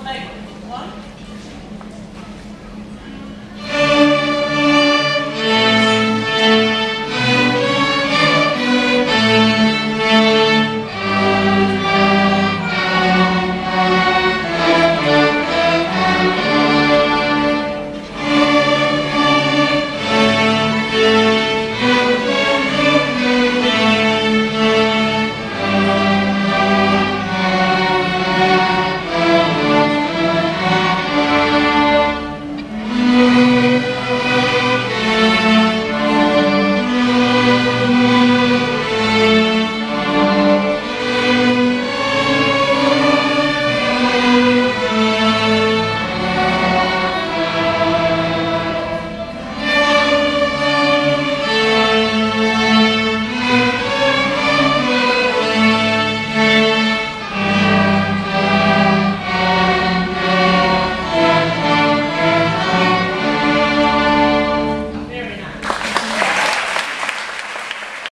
Omega. One,